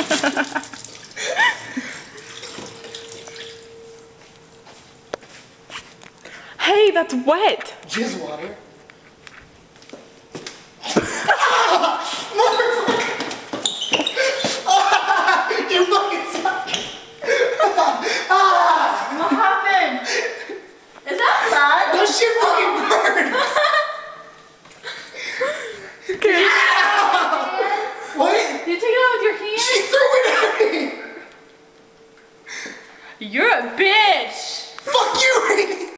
hey, that's wet. Jizz water. What happened? Is that bad? That shit fucking burned! You're a bitch! Fuck you!